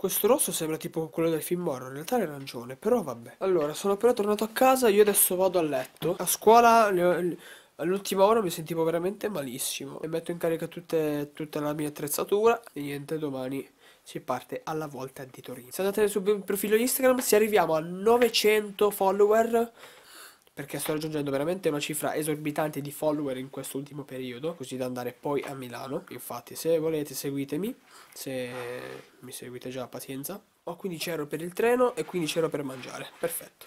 Questo rosso sembra tipo quello del film horror, in realtà è arancione, però vabbè. Allora, sono appena tornato a casa, io adesso vado a letto. A scuola all'ultima ora mi sentivo veramente malissimo. E metto in carica tutte, tutta la mia attrezzatura e niente, domani si parte alla volta di Torino. Se andate sul profilo Instagram, se arriviamo a 900 follower perché sto raggiungendo veramente una cifra esorbitante di follower in questo ultimo periodo, così da andare poi a Milano. Infatti, se volete seguitemi, se mi seguite già, pazienza. Ho 15 euro per il treno e 15 euro per mangiare, perfetto.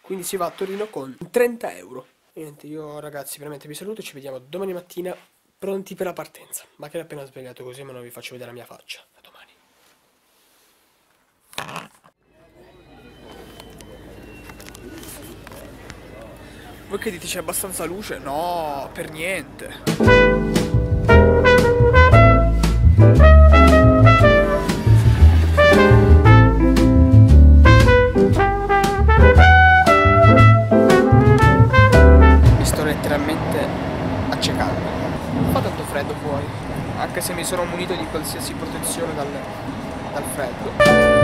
Quindi si va a Torino con 30 euro. E niente, io ragazzi veramente vi saluto, ci vediamo domani mattina pronti per la partenza. Ma che l'ho appena svegliato così, ma non vi faccio vedere la mia faccia. A domani. Voi che dite c'è abbastanza luce? No, per niente. Freddo fuori, anche se mi sono munito di qualsiasi protezione dal, dal freddo.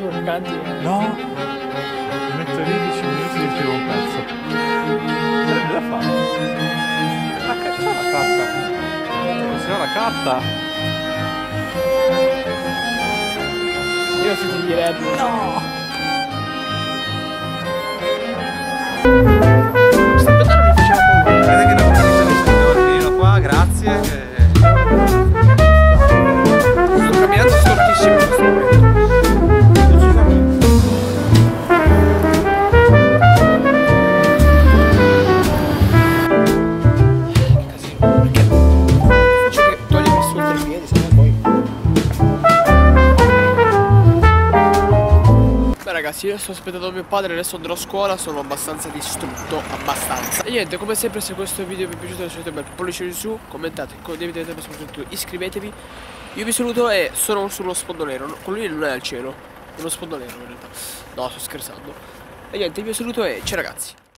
Tu canti? No, metto lì 10 minuti scrivo un pezzo. Sarebbe da fare. La c'è la carta. Ho la carta. Io si ti direbbe. No! Ragazzi io sto aspettando mio padre adesso andrò a scuola sono abbastanza distrutto abbastanza. E niente come sempre se questo video vi è piaciuto lasciate un bel pollice in su commentate condividete ma soprattutto iscrivetevi. Io vi saluto e sono sullo sfondo nero quello lì non è al cielo uno sfondo nero in realtà. No sto scherzando. E niente vi saluto e ciao ragazzi